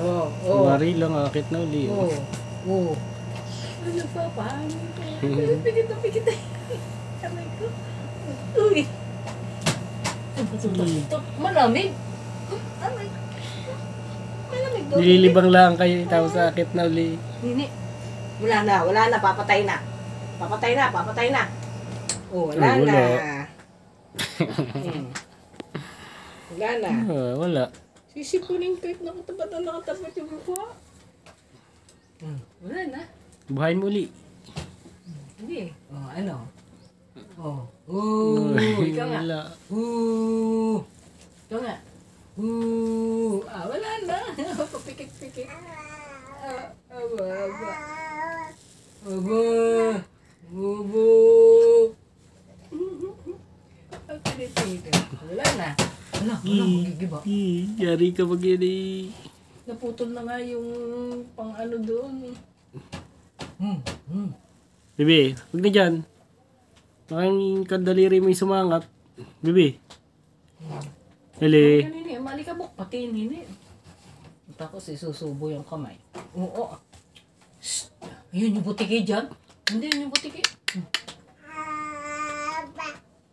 Oh, oh. Mari lang, akit na uli. Oh. Oh. Ano pa? Paano? Pigit na pigit na. Kamay ko. Uy. Ito, malamig. Aray. Malamig doon. Nililibang lang kayo, tapos akit na uli. Nini. Wala na, wala na, papatay na. Papatay na, papatay na. Oh, wala Ay, wala. na. Hmm. Wala na. Ah, wala. Sisipunin kahit nakatapat na nakatapat yung mukha. Hmm. Wala na. Buhayin mo uli. Hindi. Oh, ano? Oh. Ooh, ikaw nga. Wala. Ooh. Ikaw nga. Ooh. Ah, wala na. Papikit-pikit. Ah, aba, aba. Aba. Aba. Ang tinitito. Wala na. Wala, wala. Magigiba. Yari ka pag yan eh. Naputol na nga yung pang ano doon. Hmm. Hmm. Bebe, huwag na dyan. Making kadaliri mo yung sumangat. Bebe. Hele. Ano nini? Malikabok pati nini. Tapos isusubo yung kamay. Oo. Shh. Ayun yung butiki dyan. Hindi, yun yung butiki. Hmm.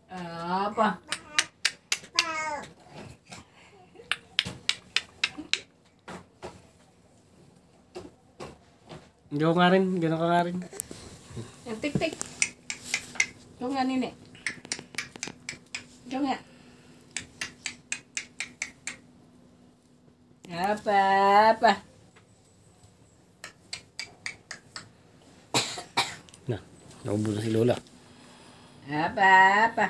Apa. Ikaw nga rin, gano'n ka nga rin. Yung tik-tik. Ito nga nini. Ito nga. Apa, apa. Na, naubo na si Lola. Apa, apa.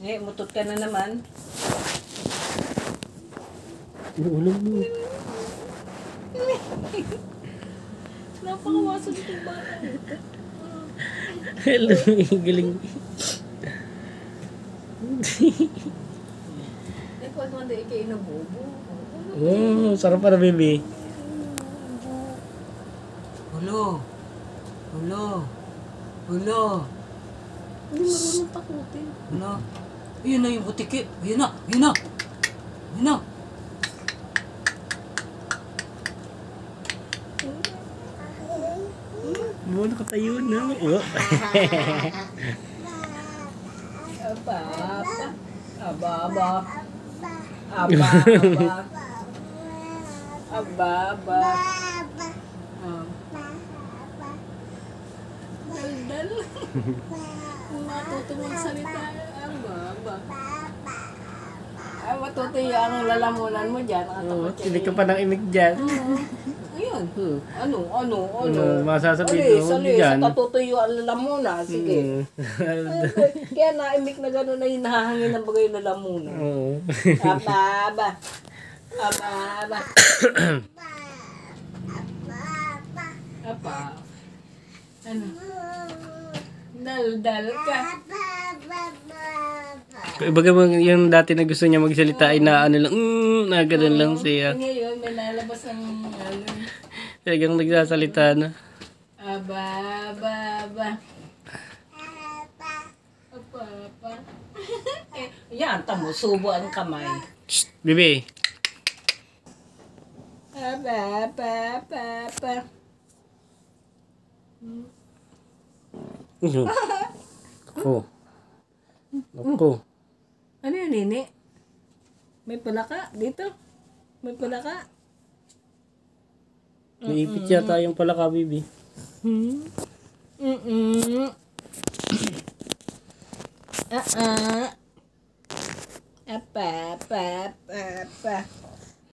Eh, mutot ka na naman. Ulam mo? Napakawasan itong bata. Hello, galing. Eh, kung ano hindi kayo nabubo. Oh, sarap pa na, baby. Hulo. Hulo. Hulo. Hindi marunong takutin. Hulo. Ayun na yung butiki. Ayun na. Ayun na. Ayun na. Mo nakatayo na. Oh. Aba, aba. Aba, aba. Aba, aba. Aba. Ah. Dal-dal. Kung matuto mong salita, aba, aba. Ay, matuto yung lalamunan mo dyan. Oh, Nakatapat hindi ka pa nang imik dyan. Ayun. Hmm. Ano, ano, ano? Ano, masasabihin Alis, mo alis. dyan. Sa katutuyo ang lalamuna. Sige. Hmm. Kaya naimik na gano'n na yung nahahangin ng bagay na lamuna. Oo. Aba, aba. Aba, aba. Apa. Ano? Dal-dal ka. Ibaga mo yung dati na gusto niya magsalita ay na ano lang, mm, na ganun lang siya. Ngayon, may lalabas ng ano. Talagang nagsasalita na. Aba, aba, aba. Apa, apa. eh, yan, tamo, subo ang kamay. Shh, bebe. Aba, aba, aba, aba. Mhm. Ako. Ako. Ano yun, Nini? May palaka dito? May palaka? Naipit yata yung pala ka, baby. Hmm? Mm-mm. Ah, ah.